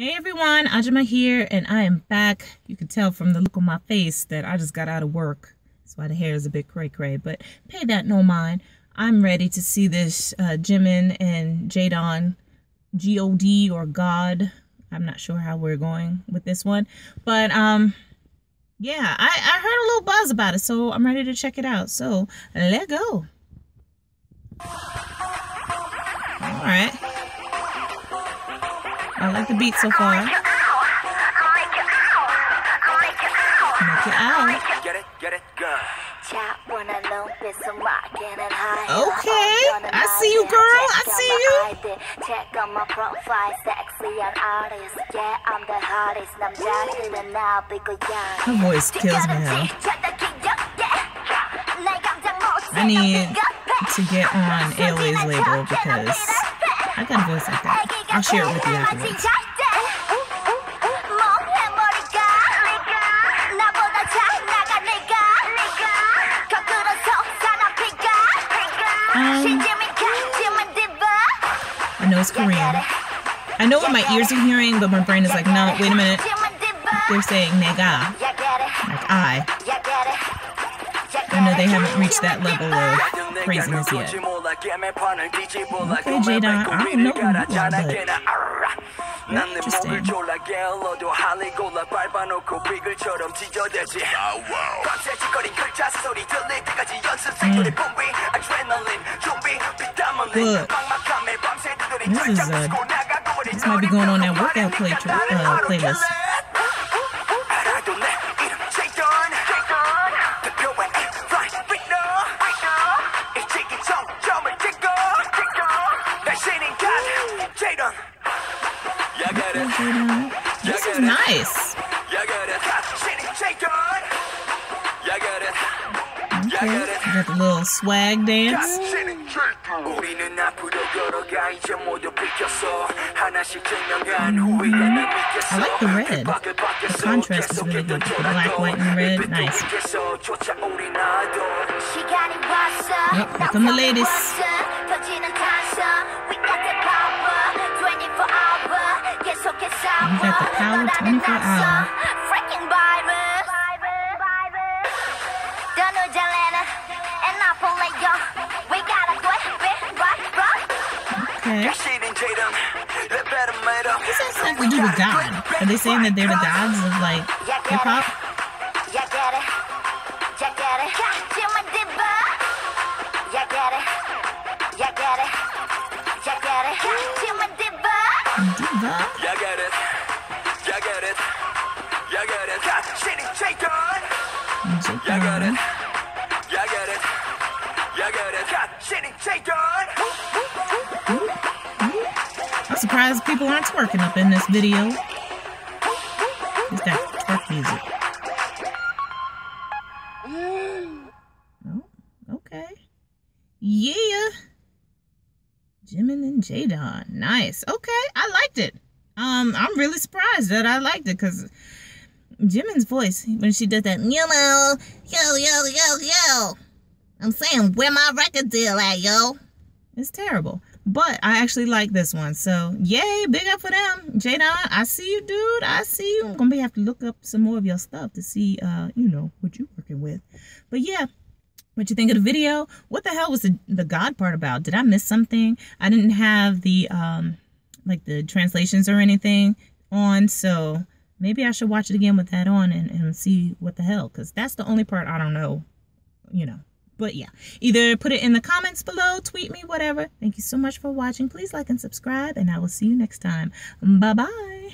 Hey everyone, Ajummah here, and I am back. You can tell from the look on my face that I just got out of work. That's why the hair is a bit cray-cray, but pay that no mind. I'm ready to see this uh, Jimin and J.Don G-O-D or God. I'm not sure how we're going with this one, but um, yeah, I, I heard a little buzz about it, so I'm ready to check it out. So, let go. All right. I like the beat so far. Make it out. Get it, get it, go. Okay, I see you, girl. I see you. Check on my profile, sexy and artist. Yeah, I'm the hottest. Her voice kills me now. I need to get on AOA's label because I got a voice like that. I'll share it with you afterwards. Um, I know it's Korean. I know what my ears are hearing, but my brain is like, no, wait a minute. They're saying nega, like I. I know they haven't reached that level of craziness yet. Okay, J.Don, I don't know who you are, but interesting. Mm. Good. This is uh, this might be going on that workout play uh, playlist. This is nice. Okay, got the little swag dance. I like the red. The contrast is really good. The black, white, and red. Nice. Yep, here come the ladies. You got the power 24 hour. Okay. This has something to do with God. Are they saying that they're the gods of like hip hop? I'm surprised people aren't twerking up in this video. It's got twerk music. Oh, okay. Yeah. Jimin and J.Don. Nice. Okay, I liked it. Um, I'm really surprised that I liked it because Jimin's voice when she does that, you know, yo, yo, yo, yo. I'm saying, where my record deal at, yo? It's terrible. But I actually like this one. So, yay, big up for them. J.Don, I see you, dude. I see you. I'm going to have to look up some more of your stuff to see, uh, you know, what you're working with. But, yeah, what you think of the video? What the hell was the, the God part about? Did I miss something? I didn't have the, um, like, the translations or anything on. So, maybe I should watch it again with that on and, and see what the hell. Because that's the only part I don't know, you know. But yeah, either put it in the comments below, tweet me, whatever. Thank you so much for watching. Please like and subscribe, and I will see you next time. Bye-bye.